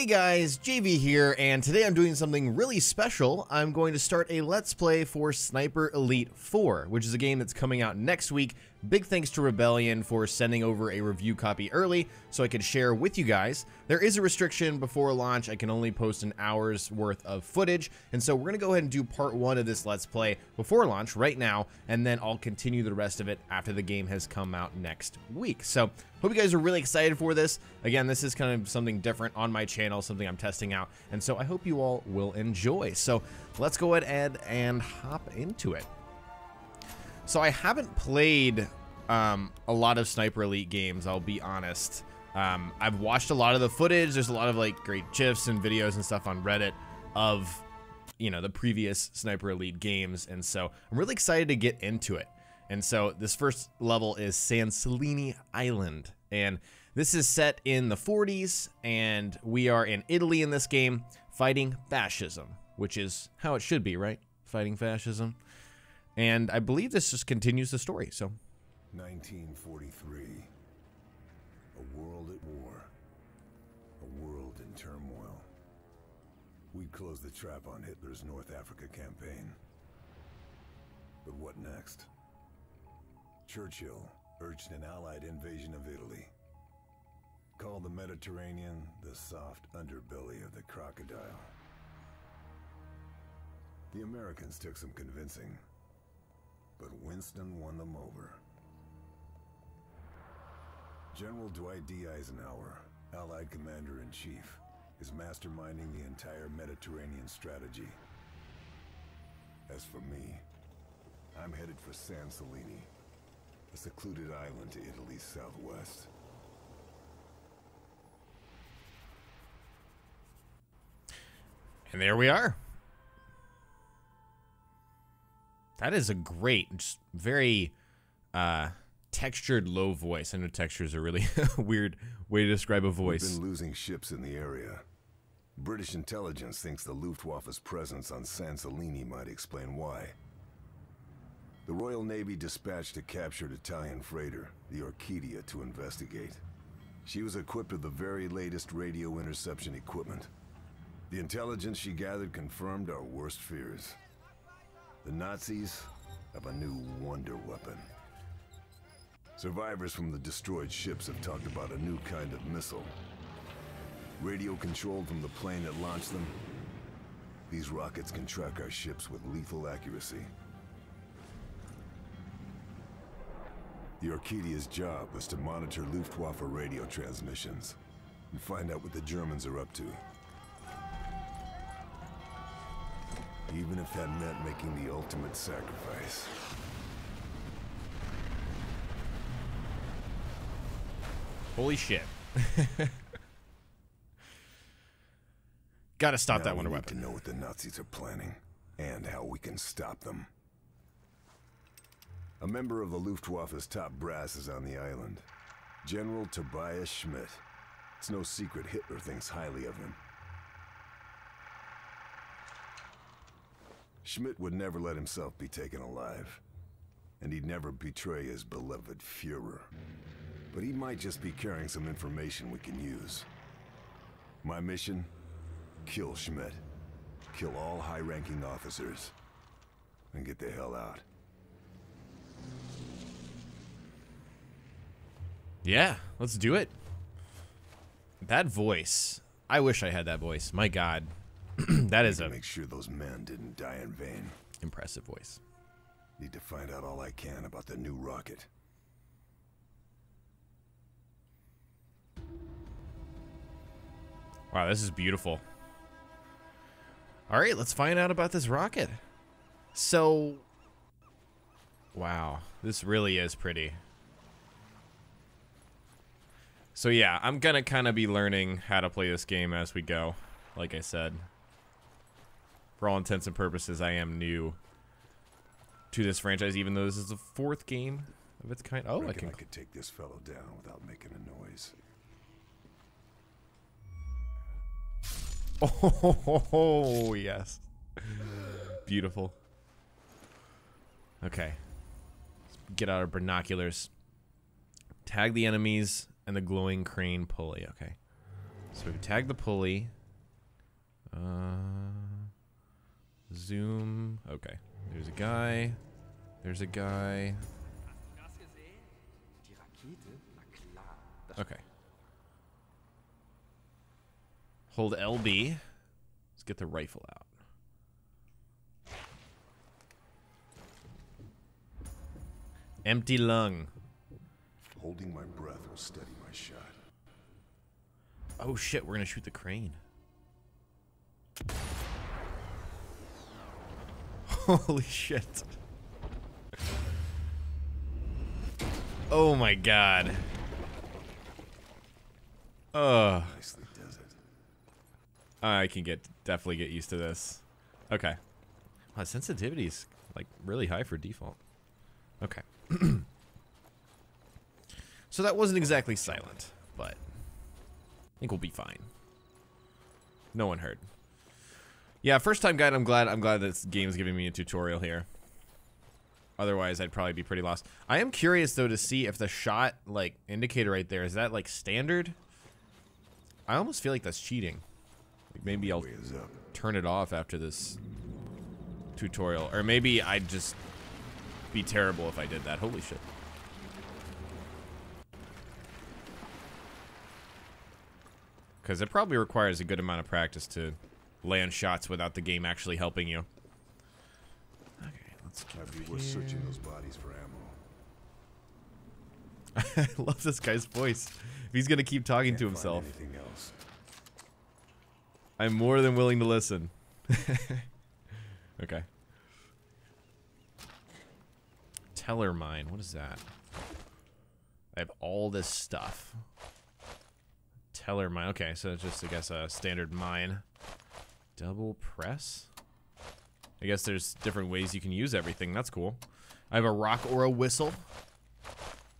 Hey guys, JV here, and today I'm doing something really special. I'm going to start a Let's Play for Sniper Elite 4, which is a game that's coming out next week. Big thanks to Rebellion for sending over a review copy early so I could share with you guys. There is a restriction before launch. I can only post an hour's worth of footage, and so we're going to go ahead and do part one of this Let's Play before launch right now, and then I'll continue the rest of it after the game has come out next week. So, hope you guys are really excited for this. Again, this is kind of something different on my channel, something I'm testing out, and so I hope you all will enjoy. So, let's go ahead and hop into it. So I haven't played um, a lot of Sniper Elite games, I'll be honest. Um, I've watched a lot of the footage. There's a lot of like great GIFs and videos and stuff on Reddit of, you know, the previous Sniper Elite games. And so I'm really excited to get into it. And so this first level is San Celini Island. And this is set in the 40s, and we are in Italy in this game fighting fascism, which is how it should be, right? Fighting fascism. And I believe this just continues the story. So, 1943. A world at war. A world in turmoil. We'd closed the trap on Hitler's North Africa campaign. But what next? Churchill urged an Allied invasion of Italy. Called the Mediterranean the soft underbelly of the crocodile. The Americans took some convincing, but Winston won them over. General Dwight D. Eisenhower, Allied Commander-in-Chief, is masterminding the entire Mediterranean strategy. As for me, I'm headed for San Celini, a secluded island to Italy's southwest. and there we are. That is a great, just very uh, textured low voice. I know textures are really a weird way to describe a We've voice. been losing ships in the area. British intelligence thinks the Luftwaffe's presence on San Celini might explain why. The Royal Navy dispatched a captured Italian freighter, the Orchidia, to investigate. She was equipped with the very latest radio interception equipment. The intelligence she gathered confirmed our worst fears. The Nazis have a new wonder weapon. Survivors from the destroyed ships have talked about a new kind of missile. Radio controlled from the plane that launched them. These rockets can track our ships with lethal accuracy. The Orchidia's job was to monitor Luftwaffe radio transmissions and find out what the Germans are up to. Even if that meant making the ultimate sacrifice. Holy shit. Gotta stop Now that we wonder need weapon. to know what the Nazis are planning and how we can stop them. A member of the Luftwaffe's top brass is on the island. General Tobias Schmidt. It's no secret Hitler thinks highly of him. Schmidt would never let himself be taken alive. And he'd never betray his beloved Fuhrer. But he might just be carrying some information we can use. My mission? Kill Schmidt. Kill all high-ranking officers. And get the hell out. Yeah, let's do it. That voice. I wish I had that voice. My god. that is a make sure those men didn't die in vain. impressive voice. Need to find out all I can about the new rocket. Wow, this is beautiful. All right, let's find out about this rocket. So, wow, this really is pretty. So yeah, I'm gonna kind of be learning how to play this game as we go. Like I said, for all intents and purposes, I am new to this franchise, even though this is the fourth game of its kind. Oh, I Reckon can I could take this fellow down without making a noise. Oh, yes. Beautiful. Okay. Let's get out our binoculars. Tag the enemies and the glowing crane pulley. Okay. So we tag the pulley. Uh, zoom. Okay. There's a guy. There's a guy. Okay. Hold LB. Let's get the rifle out. Empty lung. Holding my breath will steady my shot. Oh shit, we're gonna shoot the crane. Holy shit. Oh my god. Ugh. Nicely does it. I can get definitely get used to this. Okay. Wow, sensitivity's like really high for default. Okay. so that wasn't exactly silent, but I think we'll be fine. No one heard. Yeah, first time guide. I'm glad. I'm glad this game's giving me a tutorial here. Otherwise, I'd probably be pretty lost. I am curious though to see if the shot like indicator right there is that like standard. I almost feel like that's cheating. Like maybe I'll Way is up. turn it off after this tutorial, or maybe I'd just be terrible if I did that. Holy shit. Because it probably requires a good amount of practice to land shots without the game actually helping you. Okay, let's get Might be worth here. searching those bodies for ammo. I love this guy's voice. If he's gonna keep talking Can't to find himself, Anything else? I'm more than willing to listen. okay. Teller mine. What is that? I have all this stuff. Teller mine. Okay, so it's just I guess a standard mine. Double press. I guess there's different ways you can use everything. That's cool. I have a rock or a whistle.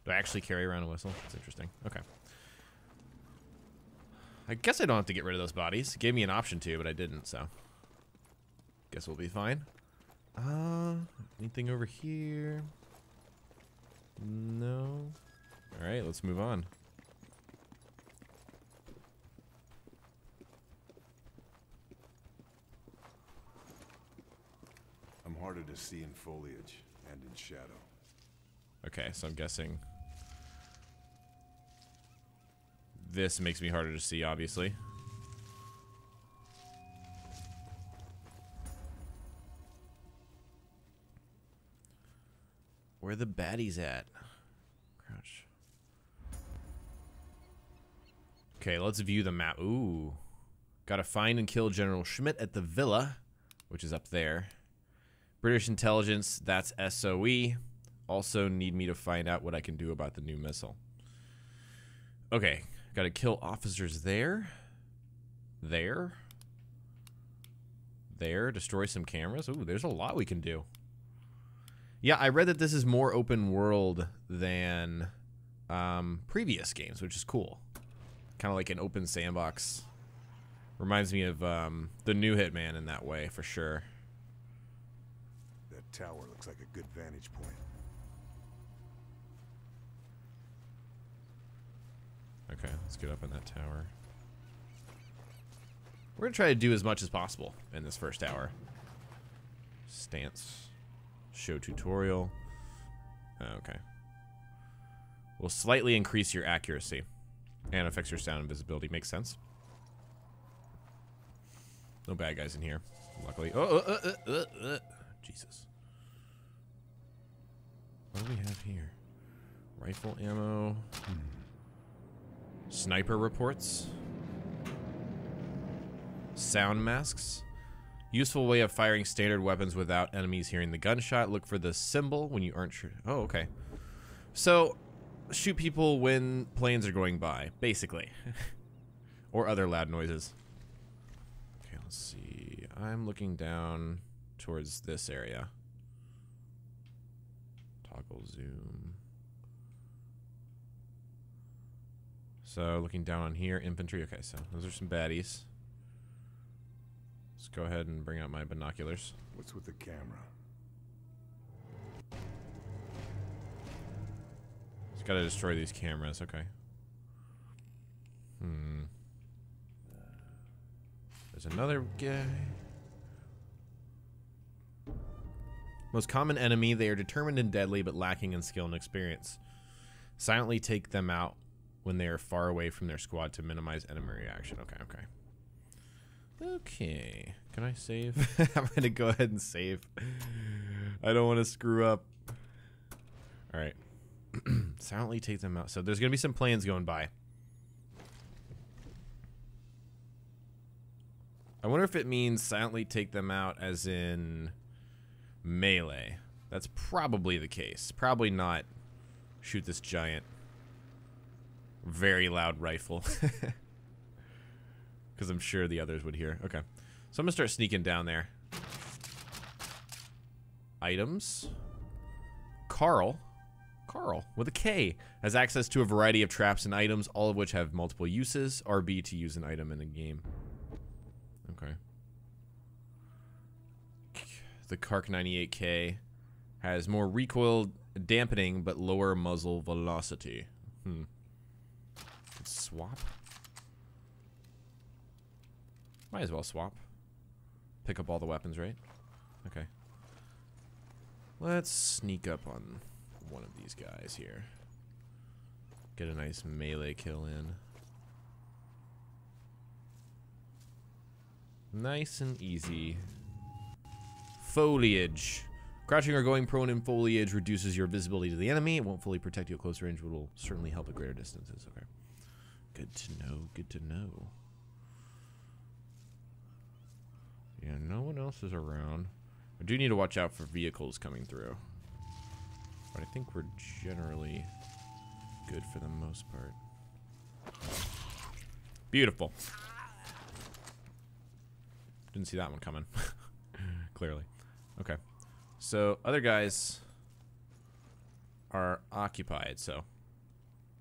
Do I actually carry around a whistle? That's interesting. Okay. I guess I don't have to get rid of those bodies. It gave me an option to, but I didn't, so. Guess we'll be fine. Uh, anything over here? No. Alright, let's move on. I'm harder to see in foliage and in shadow. Okay, so I'm guessing this makes me harder to see, obviously. Where the baddies at? Crouch. Okay, let's view the map. Ooh. Gotta find and kill General Schmidt at the villa, which is up there. British intelligence, that's SOE. Also need me to find out what I can do about the new missile. Okay, gotta kill officers there. There. There, destroy some cameras. Ooh, there's a lot we can do. Yeah, I read that this is more open world than um, previous games, which is cool. Kind of like an open sandbox. Reminds me of um, the new Hitman in that way, for sure. Tower looks like a good vantage point. Okay, let's get up in that tower. We're gonna try to do as much as possible in this first hour. Stance. Show tutorial. Oh, Okay. Will slightly increase your accuracy. And affects your sound and visibility. Makes sense. No bad guys in here. Luckily. Oh, uh, uh, uh, uh, uh. Jesus. What do we have here? Rifle ammo. Sniper reports. Sound masks. Useful way of firing standard weapons without enemies hearing the gunshot. Look for the symbol when you aren't sure. Oh, okay. So, shoot people when planes are going by, basically. or other loud noises. Okay, let's see. I'm looking down towards this area. Toggle zoom. So looking down on here, infantry. Okay, so those are some baddies. Let's go ahead and bring out my binoculars. What's with the camera? Just gotta destroy these cameras. Okay. Hmm. There's another guy. Most common enemy, they are determined and deadly, but lacking in skill and experience. Silently take them out when they are far away from their squad to minimize enemy reaction. Okay, okay. Okay. Can I save? I'm going to go ahead and save. I don't want to screw up. All right. Silently take them out. So there's going to be some planes going by. I wonder if it means silently take them out as in melee. That's probably the case. Probably not shoot this giant, very loud rifle. Because I'm sure the others would hear. Okay. So I'm going to start sneaking down there. Items. Karl. Karl, with a K, has access to a variety of traps and items, all of which have multiple uses. RB to use an item in a game. Okay. The Kark 98K has more recoil dampening but lower muzzle velocity. Hmm. Swap? Might as well swap. Pick up all the weapons, right? Okay. Let's sneak up on one of these guys here. Get a nice melee kill in. Nice and easy. Foliage. Crouching or going prone in foliage reduces your visibility to the enemy. It won't fully protect you at close range, but it'll certainly help at greater distances. Okay. Good to know. Good to know. Yeah, no one else is around. I do need to watch out for vehicles coming through. But I think we're generally good for the most part. Beautiful. Didn't see that one coming. Clearly. Okay. So, other guys are occupied, so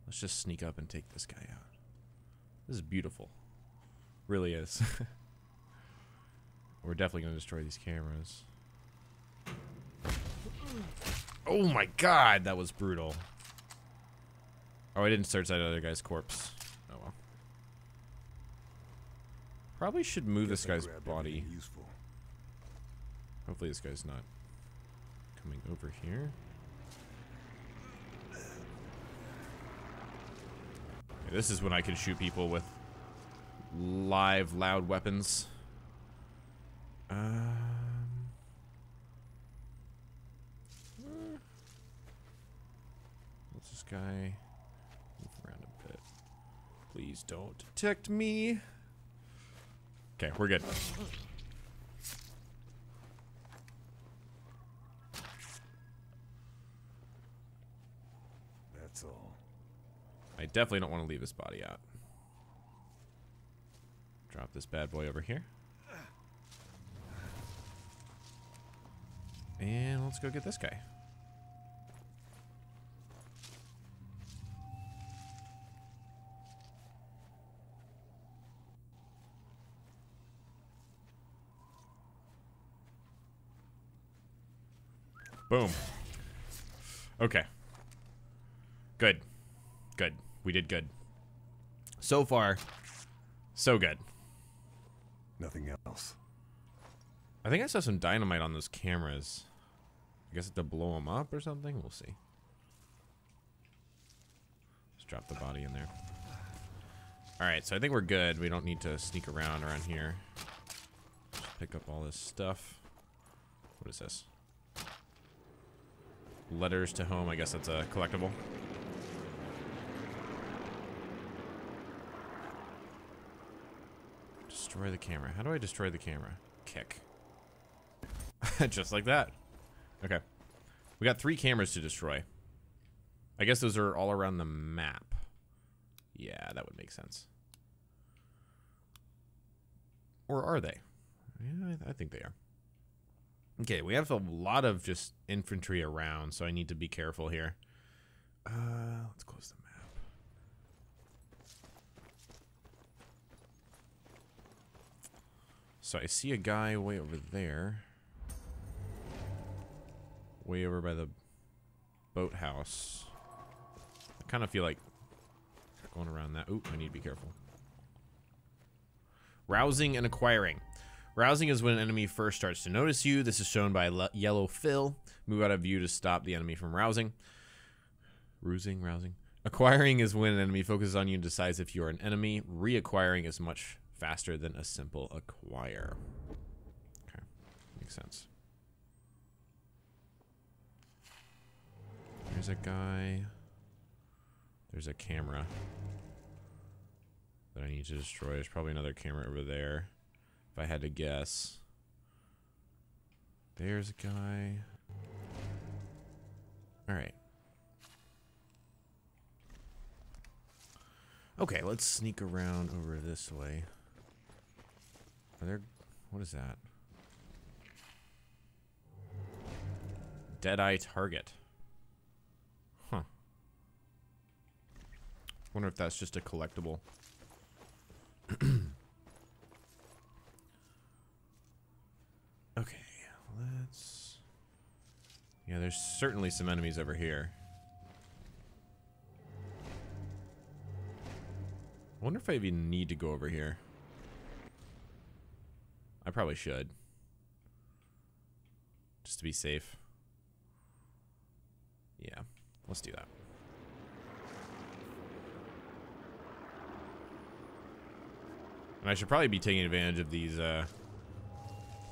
let's just sneak up and take this guy out. This is beautiful. Really is. We're definitely going to destroy these cameras. Oh my god, that was brutal. Oh, I didn't search that other guy's corpse. Oh well. Probably should move this guy's body. Hopefully this guy's not coming over here. Okay, this is when I can shoot people with live, loud weapons. Um, what's this guy? Move around a bit. Please don't detect me. Okay, we're good. That's all. I definitely don't want to leave his body out. Drop this bad boy over here. And let's go get this guy. Boom. Okay. Good. Good. We did good. So far, so good. Nothing else. I think I saw some dynamite on those cameras. I guess to blow them up or something? We'll see. Let's drop the body in there. Alright, so I think we're good. We don't need to sneak around around here. Just pick up all this stuff. What is this? Letters to home. I guess that's a collectible. Destroy the camera. How do I destroy the camera? Kick. Just like that. Okay. We got three cameras to destroy. I guess those are all around the map. Yeah, that would make sense. Or are they? Yeah, I, think they are. Okay, we have a lot of just infantry around, so I need to be careful here. Uh, let's close the map. So I see a guy way over there. Way over by the boathouse. I kind of feel like going around that. Oop, I need to be careful. Rousing and acquiring. Rousing is when an enemy first starts to notice you. This is shown by yellow fill. Move out of view to stop the enemy from rousing. Rousing, rousing. Acquiring is when an enemy focuses on you and decides if you're an enemy. Reacquiring is much faster than a simple acquire. Okay, makes sense. There's a guy. There's a camera that I need to destroy. There's probably another camera over there. If I had to guess. There's a guy. Alright. Okay, let's sneak around over this way. Are there... What is that? Deadeye target. Huh. Wonder if that's just a collectible. okay, let's... Yeah, there's certainly some enemies over here. I wonder if I even need to go over here. I probably should. Just to be safe. Yeah, let's do that. And I should probably be taking advantage of these uh,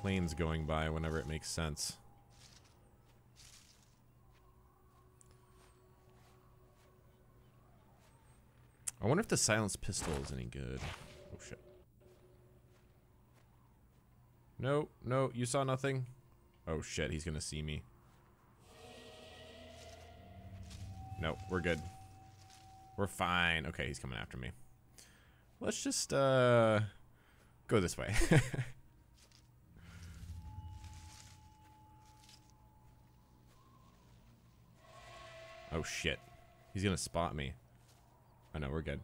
planes going by whenever it makes sense. I wonder if the silenced pistol is any good. Oh shit. No, no, you saw nothing? Oh shit, he's gonna see me. No, we're good. We're fine. Okay, he's coming after me. Let's just uh go this way. oh shit. He's gonna spot me. I know, we're good.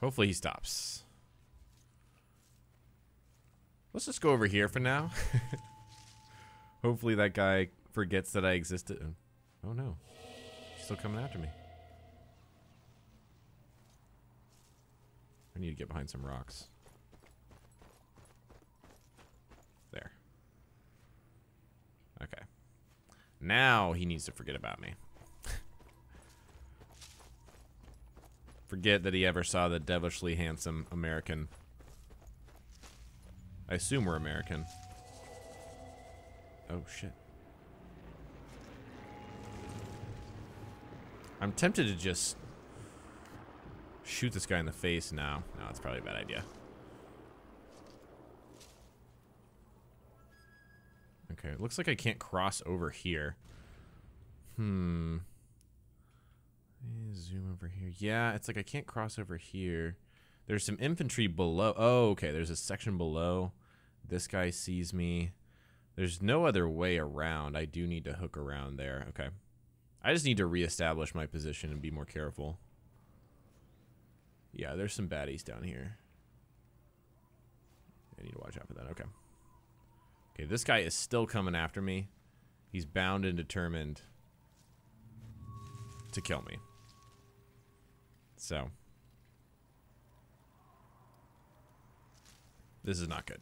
Hopefully he stops. Let's just go over here for now. Hopefully that guy forgets that I existed. Oh no. He's still coming after me. I need to get behind some rocks. There. Okay. Now he needs to forget about me. forget that he ever saw the devilishly handsome American. I assume we're American. Oh, shit. I'm tempted to just shoot this guy in the face now. No, that's probably a bad idea. Okay, it looks like I can't cross over here. Hmm. Zoom over here. Yeah, it's like I can't cross over here. There's some infantry below. Oh, okay. There's a section below. This guy sees me. There's no other way around. I do need to hook around there. Okay. I just need to reestablish my position and be more careful. Yeah, there's some baddies down here. I need to watch out for that. Okay. Okay, this guy is still coming after me. He's bound and determined to kill me. So. This is not good.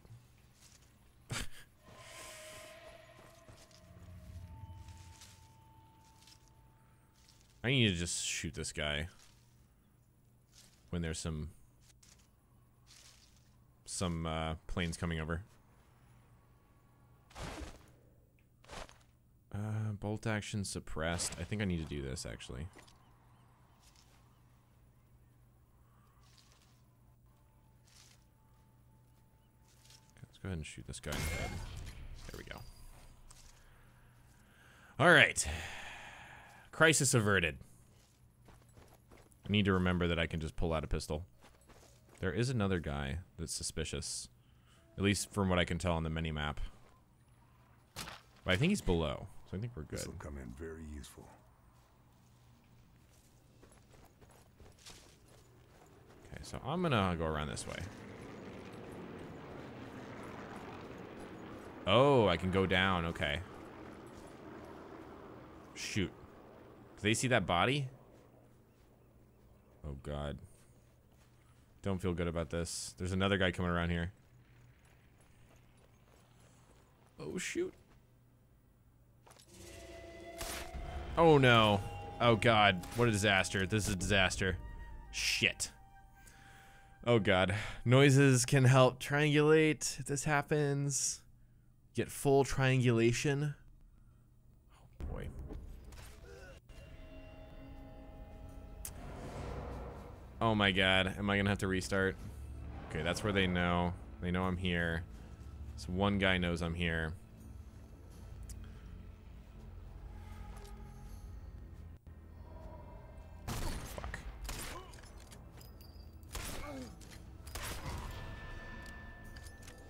I need to just shoot this guy when there's some some uh, planes coming over. Uh, bolt action suppressed. I think I need to do this actually. Let's go ahead and shoot this guy in the head. There we go. All right. Crisis averted. I need to remember that I can just pull out a pistol. There is another guy that's suspicious. At least from what I can tell on the mini-map. But I think he's below, so I think we're good. This will come in very useful. Okay, so I'm gonna go around this way. Oh, I can go down, okay. Shoot. Do they see that body? Oh god. Don't feel good about this. There's another guy coming around here. Oh, shoot. Oh, no. Oh, God. What a disaster. This is a disaster. Shit. Oh, God. Noises can help triangulate if this happens. Get full triangulation. Oh, boy. Oh my god, am I gonna have to restart? Okay, that's where they know. They know I'm here. So one guy knows I'm here.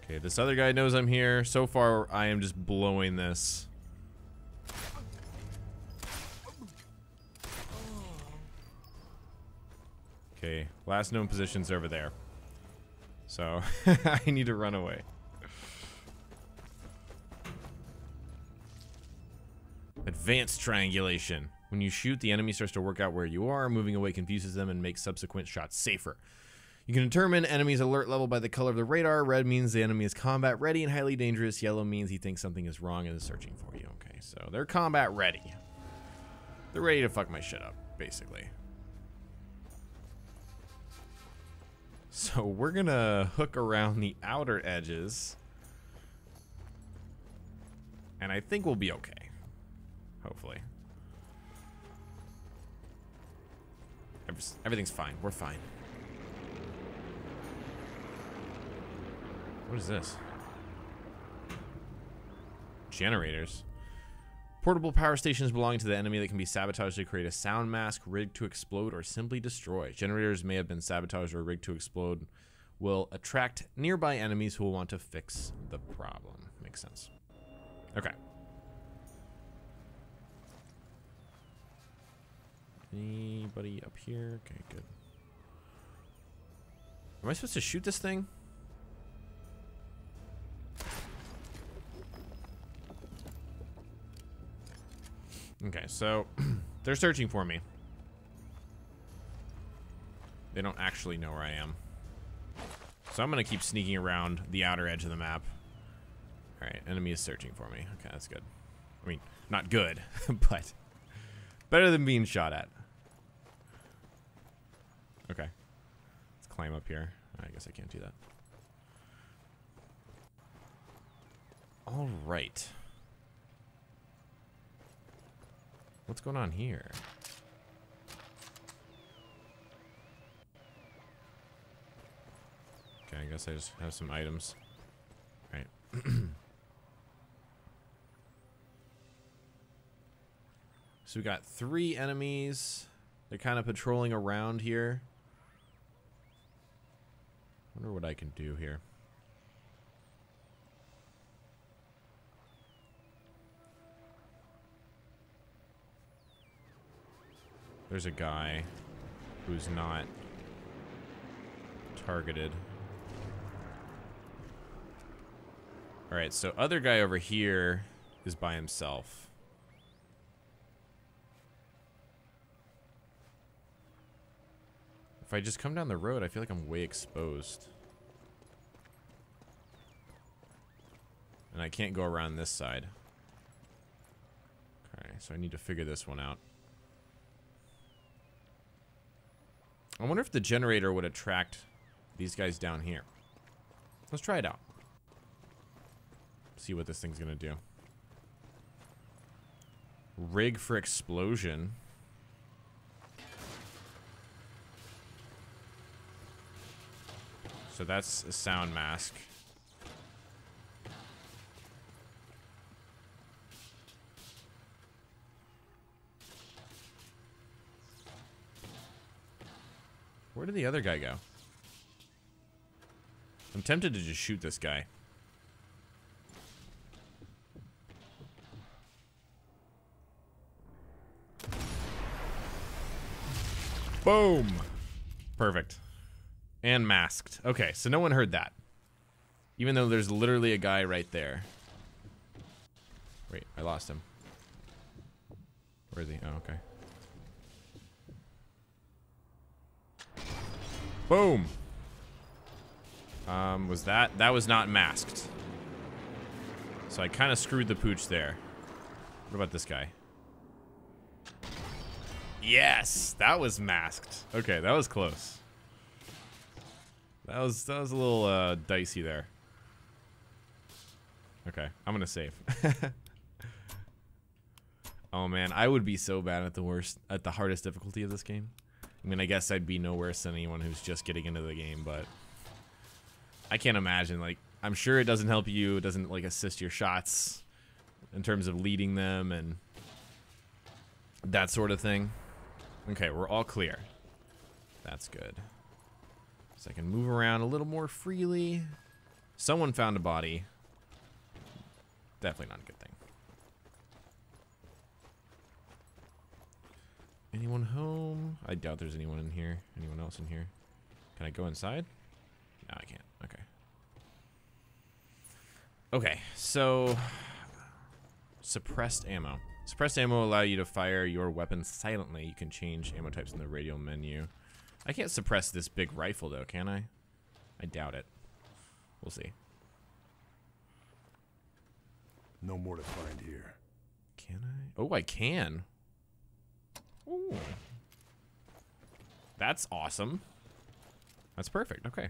Okay, this other guy knows I'm here. So far, I am just blowing this. Okay, last known position's over there. So, I need to run away. Advanced triangulation. When you shoot, the enemy starts to work out where you are. Moving away confuses them and makes subsequent shots safer. You can determine enemy's alert level by the color of the radar. Red means the enemy is combat ready and highly dangerous. Yellow means he thinks something is wrong and is searching for you. Okay, so they're combat ready. They're ready to fuck my shit up, basically. So we're gonna hook around the outer edges. And I think we'll be okay. Hopefully. Everything's fine. We're fine. What is this? Generators. Portable power stations belonging to the enemy that can be sabotaged to create a sound mask, rigged to explode, or simply destroy. Generators may have been sabotaged or rigged to explode. Will attract nearby enemies who will want to fix the problem. Makes sense. Okay. Anybody up here? Okay, good. Am I supposed to shoot this thing? Okay, so they're searching for me. They don't actually know where I am. So I'm going to keep sneaking around the outer edge of the map. Alright, enemy is searching for me. Okay, that's good. I mean, not good, but better than being shot at. Okay. Let's climb up here. I guess I can't do that. All right. What's going on here? Okay, I guess I just have some items. All right. so we got three enemies. They're kind of patrolling around here. Wonder what I can do here. There's a guy who's not targeted. Alright, so other guy over here is by himself. If I just come down the road, I feel like I'm way exposed. And I can't go around this side. Okay, so I need to figure this one out. I wonder if the generator would attract these guys down here. Let's try it out. See what this thing's gonna do. Rig for explosion. So that's a sound mask. Where did the other guy go? I'm tempted to just shoot this guy. Boom. Perfect. And masked. Okay, so no one heard that. Even though there's literally a guy right there. Wait, I lost him. Where is he? Oh, okay. Boom. Um, was that? That was not masked. So I kind of screwed the pooch there. What about this guy? Yes, that was masked. Okay, that was close. That was that was a little uh, dicey there. Okay, I'm gonna save. oh man, I would be so bad at the worst, at the hardest difficulty of this game. I mean, I guess I'd be no worse than anyone who's just getting into the game, but I can't imagine. Like, I'm sure it doesn't help you. It doesn't like assist your shots in terms of leading them and that sort of thing. Okay, we're all clear. That's good. So I can move around a little more freely. Someone found a body. Definitely not a good thing. Anyone home? I doubt there's anyone in here. Anyone else in here? Can I go inside? No, I can't. Okay. Okay, so suppressed ammo. Suppressed ammo allow you to fire your weapon silently. You can change ammo types in the radial menu. I can't suppress this big rifle though, can I? I doubt it. We'll see. No more to find here. Can I? Oh, I can. Ooh. That's awesome. That's perfect. Okay.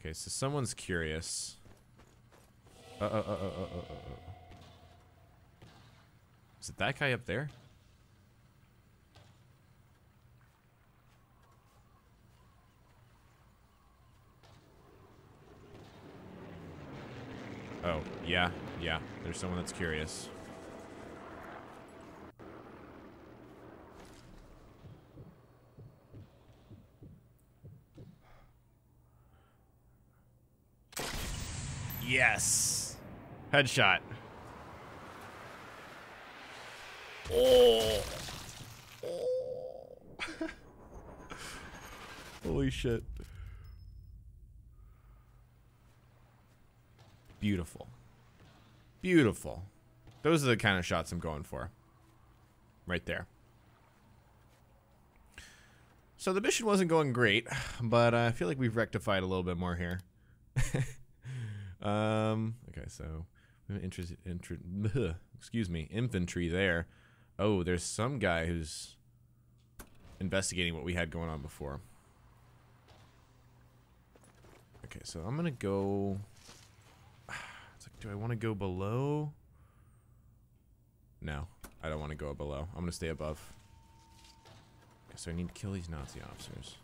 Okay, so someone's curious. Uh, uh, uh, uh, uh, uh, uh. Is it that guy up there? Oh, yeah, yeah. There's someone that's curious. Yes. Headshot. Oh. oh. Holy shit. Beautiful. Beautiful. Those are the kind of shots I'm going for. Right there. So the mission wasn't going great, but I feel like we've rectified a little bit more here. um, okay, so interest, inter, excuse me, infantry there. Oh, there's some guy who's investigating what we had going on before. Okay, so I'm gonna go It's like, do I want to go below? No, I don't want to go below. I'm to stay above. Okay, so I need to kill these Nazi officers.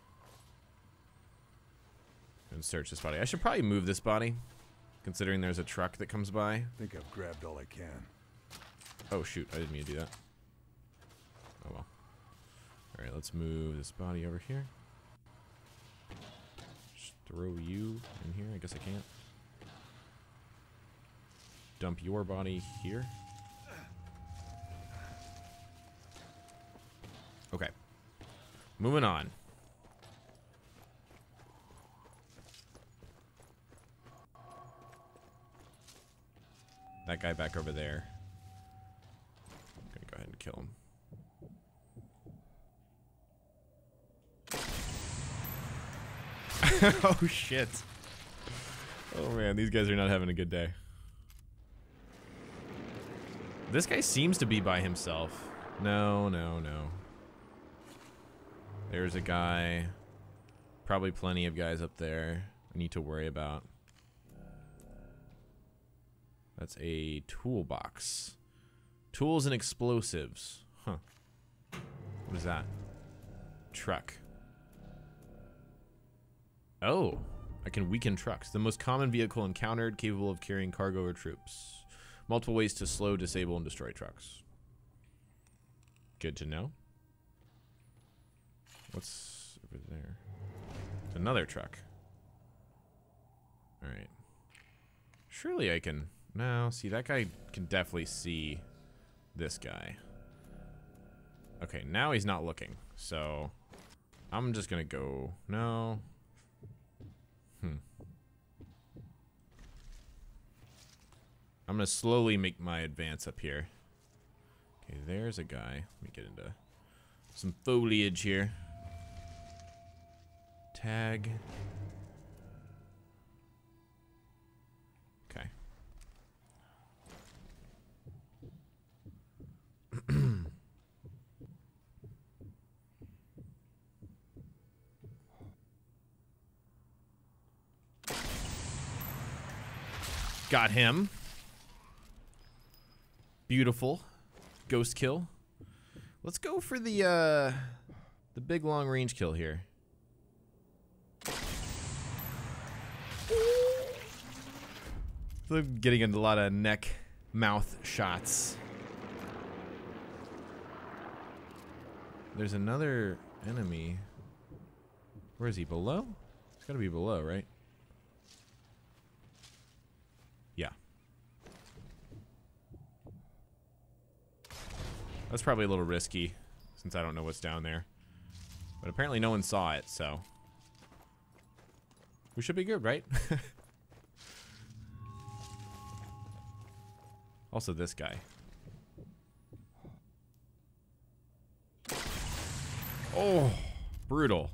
And search this body. I should probably move this body, considering there's a truck that comes by. I think I've grabbed all I can. Oh, shoot. I didn't mean to do that. Oh, well. Alright, let's move this body over here. Just throw you in here. I guess I can't dump your body here. Okay. Moving on. That guy back over there. I'm gonna go ahead and kill him. oh shit. Oh man, these guys are not having a good day. This guy seems to be by himself. No, no, no. There's a guy. Probably plenty of guys up there I need to worry about. That's a toolbox. Tools and explosives. Huh. What is that? Truck. Oh. I can weaken trucks. The most common vehicle encountered capable of carrying cargo or troops. Multiple ways to slow, disable, and destroy trucks. Good to know. What's over there? It's another truck. Alright. Surely I can... No, see, that guy can definitely see this guy. Okay, now he's not looking. So, I'm just gonna go... No. Hmm. I'm to slowly make my advance up here. Okay, there's a guy. Let me get into some foliage here. Tag. Got him. Beautiful. Ghost kill. Let's go for the uh the big long range kill here. So getting a lot of neck mouth shots. There's another enemy. Where is he? Below? He's gotta be below, right? Yeah. That's probably a little risky since I don't know what's down there. But apparently no one saw it, so. We should be good, right? also this guy. Oh, brutal.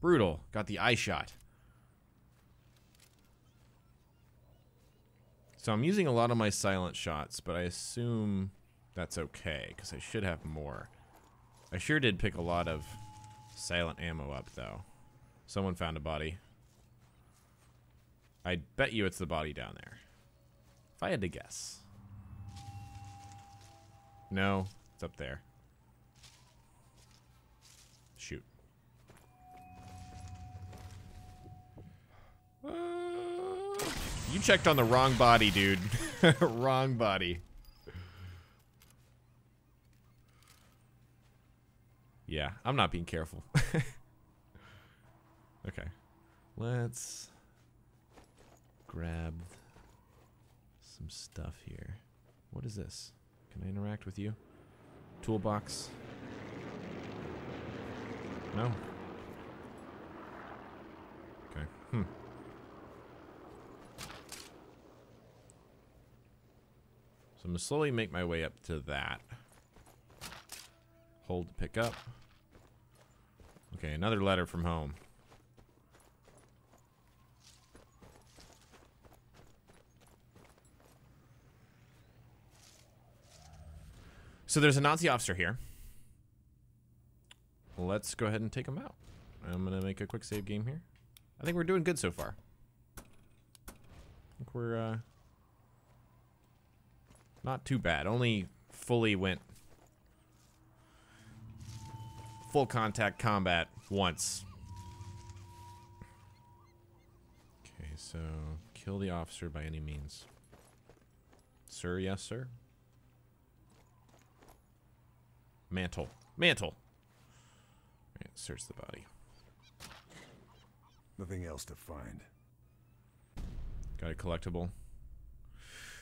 Brutal. Got the eye shot. So I'm using a lot of my silent shots, but I assume that's okay, because I should have more. I sure did pick a lot of silent ammo up, though. Someone found a body. I bet you it's the body down there. If I had to guess. No, it's up there. Shoot. Uh, you checked on the wrong body, dude. wrong body. Yeah, I'm not being careful. okay. Let's grab some stuff here. What is this? Can I interact with you? Toolbox. No. Okay. Hmm. So I'm gonna slowly make my way up to that. Hold to pick up. Okay, another letter from home. So there's a Nazi officer here. Let's go ahead and take him out. I'm to make a quick save game here. I think we're doing good so far. I think we're uh, not too bad. Only fully went full contact combat once. Okay, so kill the officer by any means. Sir, yes, sir. Mantle. Mantle. Right, search the body. Nothing else to find. Got a collectible.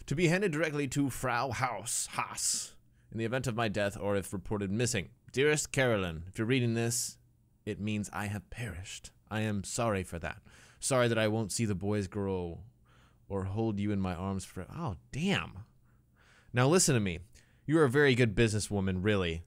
To be handed directly to Frau Haus, Haas, in the event of my death or if reported missing. Dearest Carolyn, if you're reading this, it means I have perished. I am sorry for that. Sorry that I won't see the boys grow or hold you in my arms for. Oh, damn. Now listen to me. You're a very good businesswoman, really,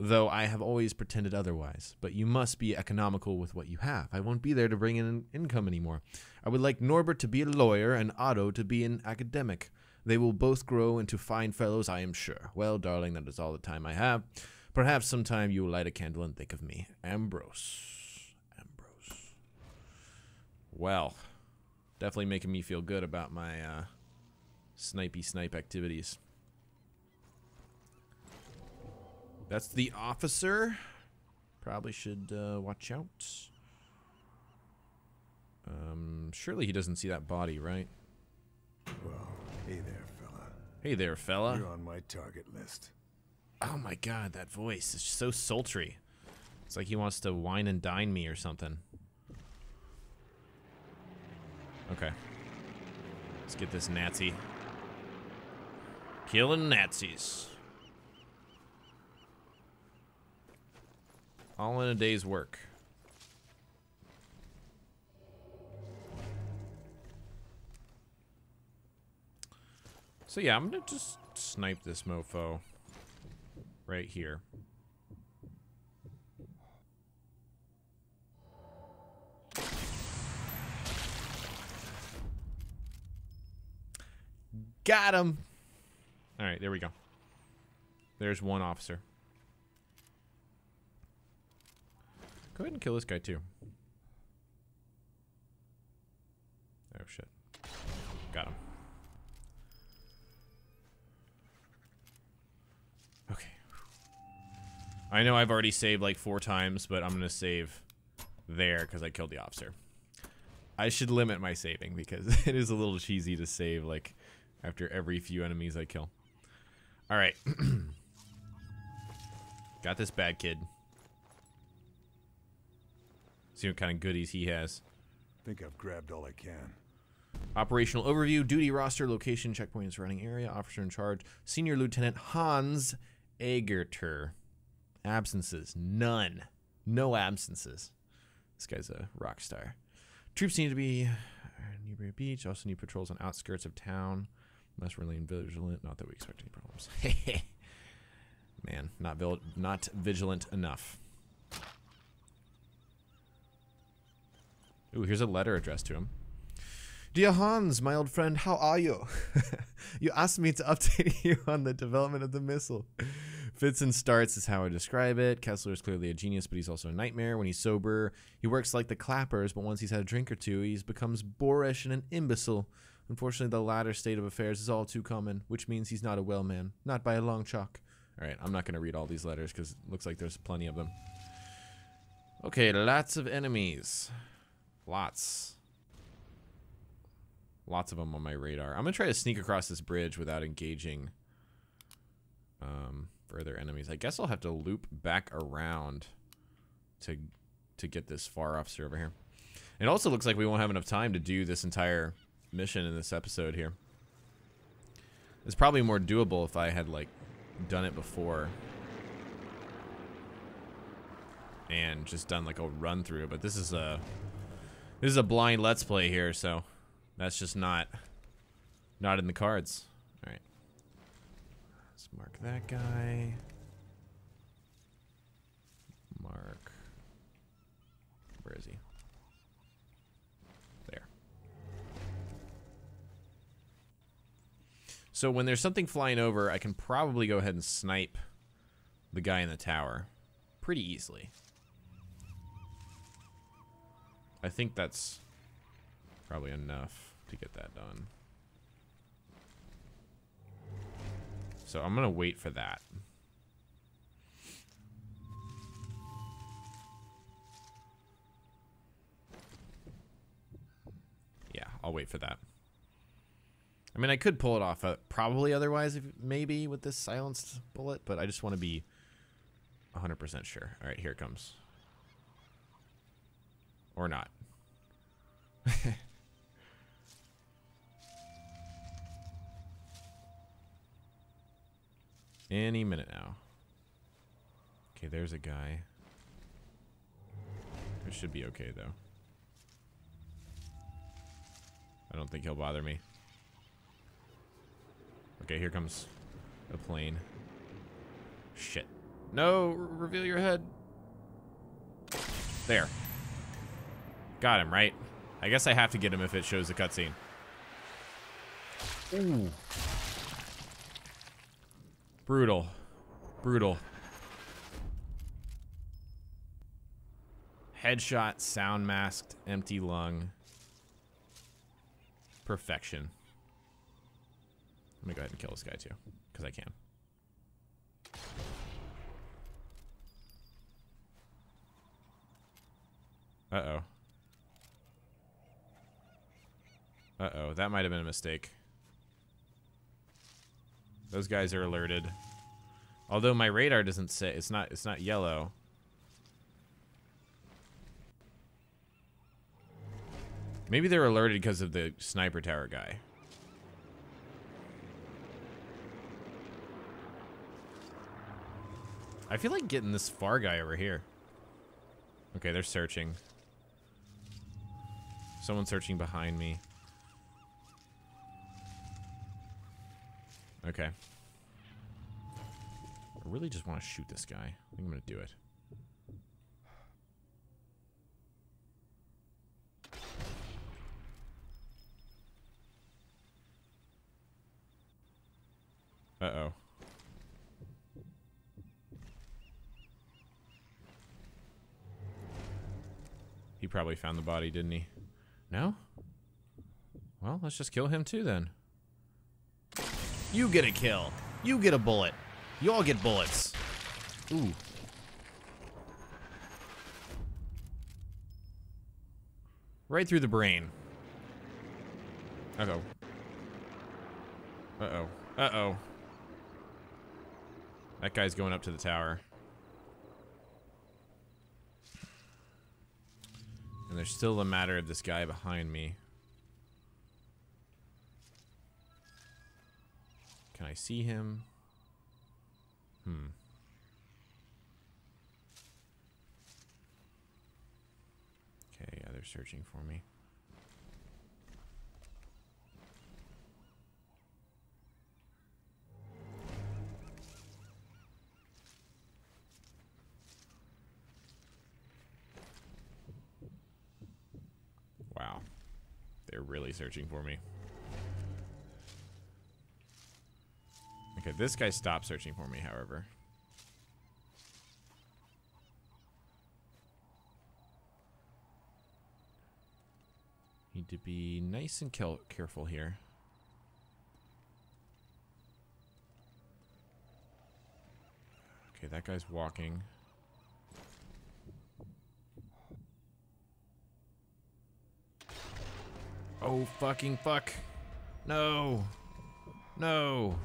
though I have always pretended otherwise. But you must be economical with what you have. I won't be there to bring in income anymore. I would like Norbert to be a lawyer and Otto to be an academic. They will both grow into fine fellows, I am sure. Well, darling, that is all the time I have. Perhaps sometime you will light a candle and think of me. Ambrose. Ambrose. Well, definitely making me feel good about my uh, snipey snipe activities. That's the officer. Probably should uh, watch out. Um, surely he doesn't see that body, right? Well, hey there, fella. Hey there, fella. You're on my target list. Oh my god, that voice is so sultry. It's like he wants to wine and dine me or something. Okay. Let's get this Nazi. Killing Nazis. All in a day's work. So yeah, I'm gonna just snipe this mofo right here. Got him. All right, there we go. There's one officer. Go ahead and kill this guy too. Oh shit. Got him. I know I've already saved like four times, but I'm going to save there because I killed the officer. I should limit my saving because it is a little cheesy to save like after every few enemies I kill. All right. Got this bad kid. See what kind of goodies he has. Think I've grabbed all I can. Operational overview, duty roster, location, checkpoints, running area, officer in charge, Senior Lieutenant Hans Egerter. Absences, none. No absences. This guy's a rock star. Troops need to be uh, Newbury Beach. Also need patrols on outskirts of town. Must remain vigilant. Not that we expect any problems. Man, not vil- not vigilant enough. Ooh, here's a letter addressed to him. Dear Hans, my old friend, how are you? you asked me to update you on the development of the missile. Fits and starts is how I describe it. Kessler is clearly a genius, but he's also a nightmare. When he's sober, he works like the clappers, but once he's had a drink or two, he becomes boorish and an imbecile. Unfortunately, the latter state of affairs is all too common, which means he's not a well man, not by a long chalk. All right, I'm not going to read all these letters because it looks like there's plenty of them. Okay, lots of enemies. Lots. Lots of them on my radar. I'm going to try to sneak across this bridge without engaging um, further enemies. I guess I'll have to loop back around to to get this far officer over here. It also looks like we won't have enough time to do this entire mission in this episode here. It's probably more doable if I had, like, done it before. And just done, like, a run through. But this is a... This is a blind let's play here, so... That's just not... Not in the cards. Alright. Let's mark that guy. Mark. Where is he? There. So when there's something flying over, I can probably go ahead and snipe the guy in the tower pretty easily. I think that's probably enough to get that done. So I'm going to wait for that. Yeah, I'll wait for that. I mean, I could pull it off uh, probably otherwise, if, maybe with this silenced bullet, but I just want to be 100% sure. All right, here it comes. Or not. Any minute now. Okay, there's a guy. It should be okay, though. I don't think he'll bother me. Okay, here comes a plane. Shit. No, reveal your head. There. Got him, right? I guess I have to get him if it shows the cutscene. Ooh. Brutal. Brutal. Headshot, sound masked, empty lung. Perfection. Let me go ahead and kill this guy too, because I can. Uh-oh. Uh-oh, that might have been a mistake. Those guys are alerted. Although my radar doesn't say it's not it's not yellow. Maybe they're alerted because of the sniper tower guy. I feel like getting this far guy over here. Okay, they're searching. Someone's searching behind me. Okay. I really just want to shoot this guy. I think I'm going to do it. Uh-oh. He probably found the body, didn't he? No? Well, let's just kill him too then. You get a kill. You get a bullet. Y'all get bullets. Ooh. Right through the brain. Uh-oh. Uh-oh. Uh-oh. That guy's going up to the tower. And there's still the matter of this guy behind me. Can I see him? Hmm. Okay, yeah, they're searching for me. Wow. They're really searching for me. Okay, this guy stopped searching for me, however. Need to be nice and careful here. Okay, that guy's walking. Oh, fucking fuck. No. No.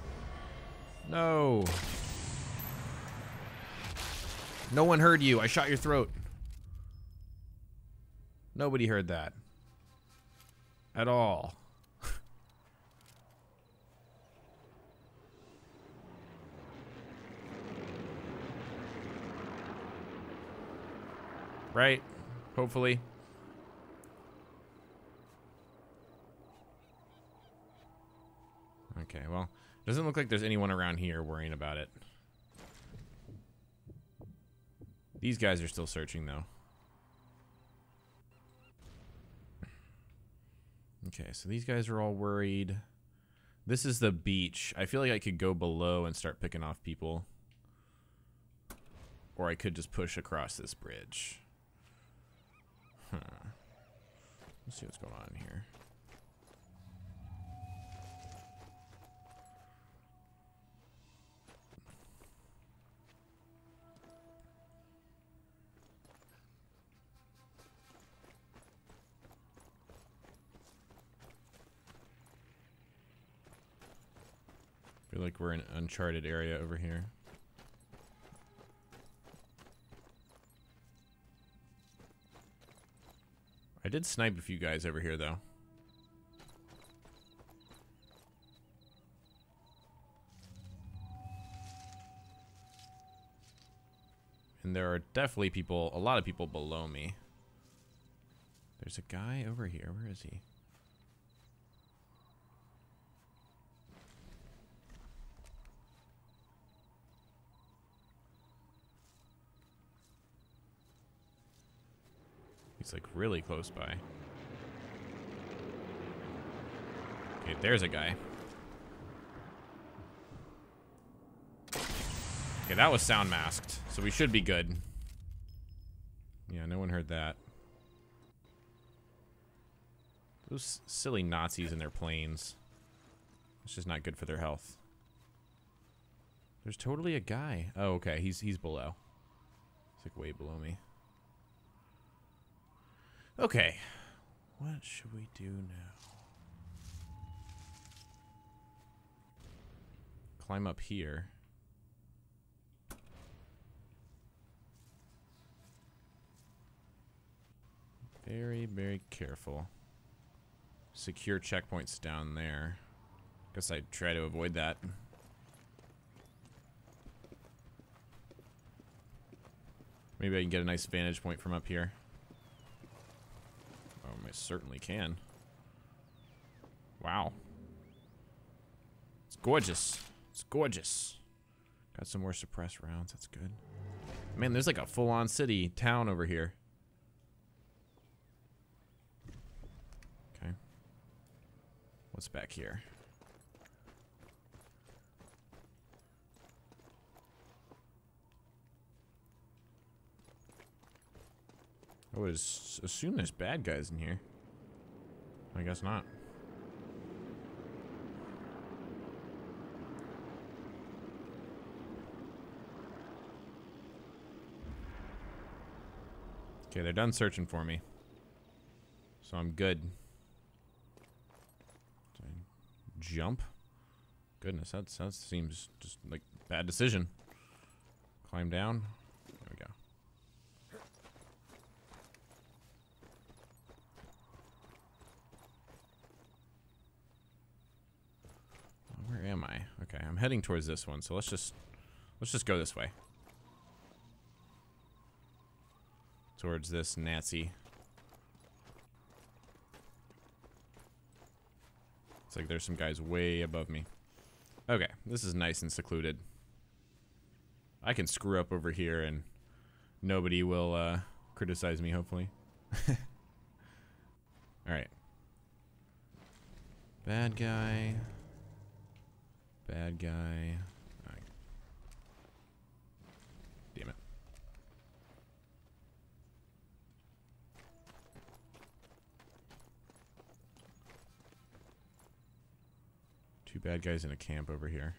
No. No one heard you. I shot your throat. Nobody heard that. At all. right? Hopefully. Okay, well, doesn't look like there's anyone around here worrying about it. These guys are still searching, though. Okay, so these guys are all worried. This is the beach. I feel like I could go below and start picking off people. Or I could just push across this bridge. Huh. Let's see what's going on here. Feel like we're in an uncharted area over here. I did snipe a few guys over here, though. And there are definitely people, a lot of people below me. There's a guy over here. Where is he? He's like really close by. Okay, there's a guy. Okay, that was sound masked, so we should be good. Yeah, no one heard that. Those silly Nazis in their planes. It's just not good for their health. There's totally a guy. Oh, okay. He's he's below. He's like way below me. Okay. What should we do now? Climb up here. Very, very careful. Secure checkpoints down there. Guess I'd try to avoid that. Maybe I can get a nice vantage point from up here. I certainly can. Wow. It's gorgeous. It's gorgeous. Got some more suppressed rounds. That's good. Man, there's like a full-on city town over here. Okay. What's back here? I would assume there's bad guys in here. I guess not. Okay, they're done searching for me. So I'm good. Jump? Goodness, that, that seems just like bad decision. Climb down. There we go. Where am I? Okay, I'm heading towards this one, so let's just let's just go this way. Towards this Nazi. It's like there's some guys way above me. Okay, this is nice and secluded. I can screw up over here and nobody will uh, criticize me, hopefully. Alright. Bad guy. Bad guy. Damn it. Two bad guys in a camp over here.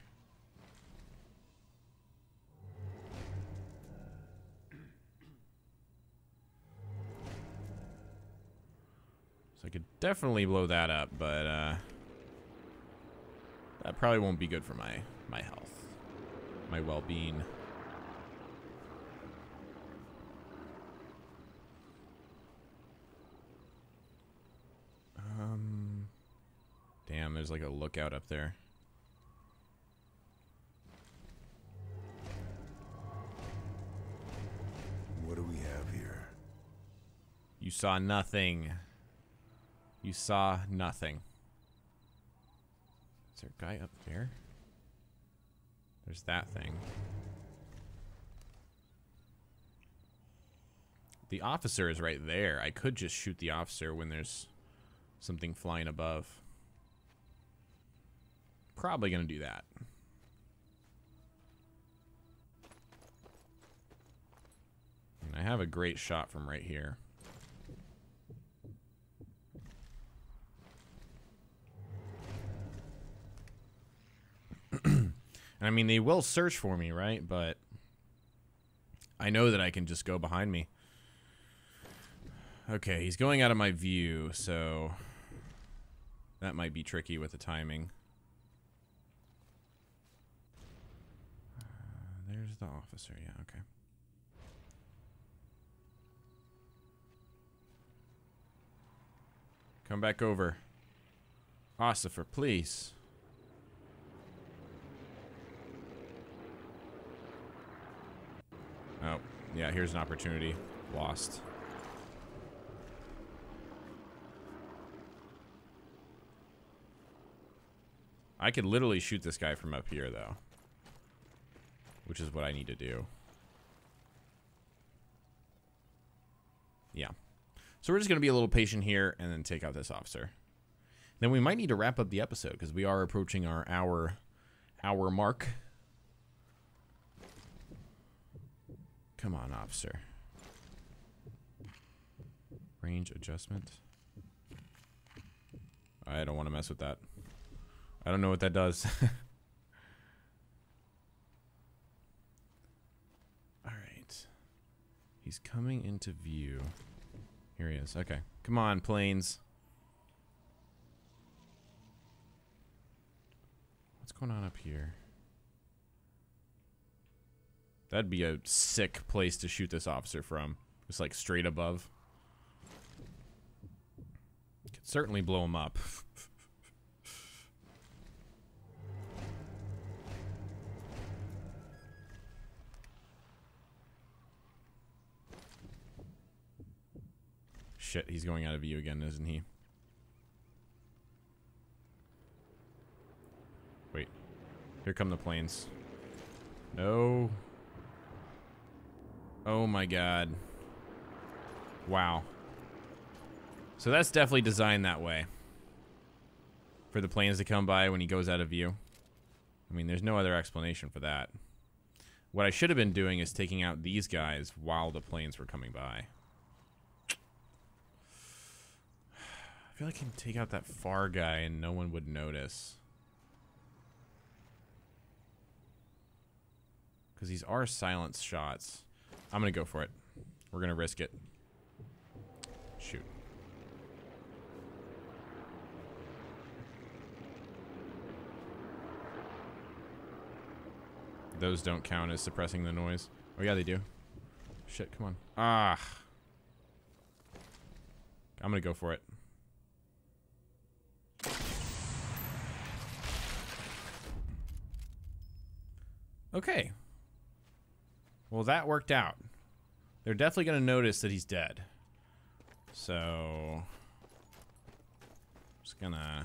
So I could definitely blow that up, but uh, probably won't be good for my my health, my well-being. Um, damn, there's like a lookout up there. What do we have here? You saw nothing. You saw nothing. There a guy up there? There's that thing. The officer is right there. I could just shoot the officer when there's something flying above. Probably gonna do that. And I have a great shot from right here. And I mean, they will search for me, right? But I know that I can just go behind me. Okay, he's going out of my view, so that might be tricky with the timing. Uh, there's the officer, yeah, okay. Come back over. Ossifer, please. Oh, yeah, here's an opportunity. Lost. I could literally shoot this guy from up here, though. Which is what I need to do. Yeah. So we're just going to be a little patient here and then take out this officer. Then we might need to wrap up the episode because we are approaching our hour hour mark. Come on, officer. Range adjustment. I don't want to mess with that. I don't know what that does. Alright. He's coming into view. Here he is. Okay. Come on, planes. What's going on up here? That'd be a sick place to shoot this officer from. Just like straight above. Could certainly blow him up. Shit, he's going out of view again, isn't he? Wait. Here come the planes. No. Oh my god. Wow. So that's definitely designed that way. For the planes to come by when he goes out of view. I mean, there's no other explanation for that. What I should have been doing is taking out these guys while the planes were coming by. I feel like I can take out that far guy and no one would notice. Because these are silence shots. I'm gonna go for it. We're gonna risk it. Shoot. Those don't count as suppressing the noise. Oh yeah, they do. Shit, come on. Ah. I'm gonna go for it. Okay. Well, that worked out. They're definitely going to notice that he's dead. So, just going to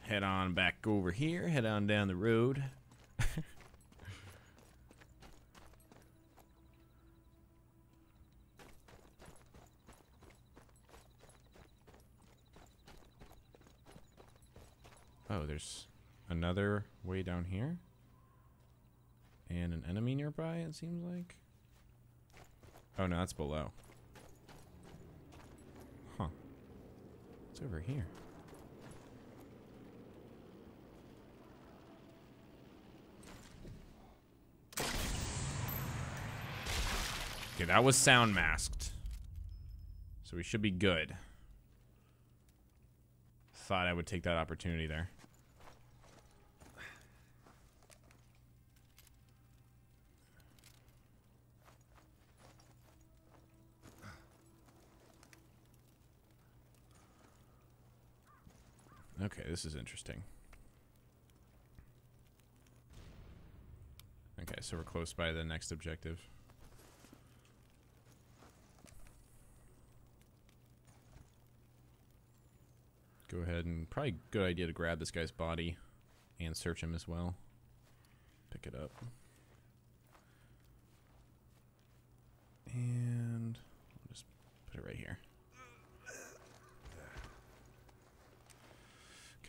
head on back over here, head on down the road. oh, there's another way down here? And an enemy nearby, it seems like. Oh, no, that's below. Huh. It's over here. Okay, that was sound masked. So we should be good. Thought I would take that opportunity there. Okay, this is interesting. Okay, so we're close by the next objective. Go ahead and probably good idea to grab this guy's body and search him as well. Pick it up. And I'll just put it right here.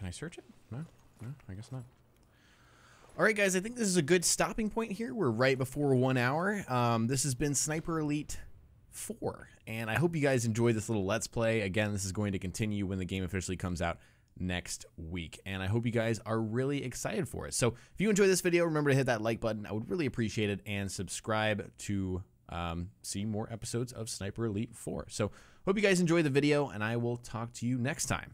Can I search it? No? No, I guess not. All right, guys, I think this is a good stopping point here. We're right before one hour. Um, this has been Sniper Elite 4, and I hope you guys enjoyed this little Let's Play. Again, this is going to continue when the game officially comes out next week, and I hope you guys are really excited for it. So if you enjoyed this video, remember to hit that like button. I would really appreciate it, and subscribe to um, see more episodes of Sniper Elite 4. So hope you guys enjoy the video, and I will talk to you next time.